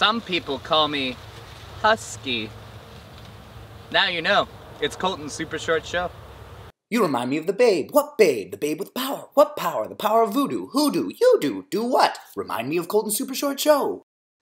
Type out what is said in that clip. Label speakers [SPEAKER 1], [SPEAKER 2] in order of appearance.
[SPEAKER 1] Some people call me Husky. Now you know. It's Colton's Super Short Show.
[SPEAKER 2] You remind me of the babe. What babe? The babe with power. What power? The power of voodoo. Who do? You do. Do what? Remind me of Colton's Super Short Show.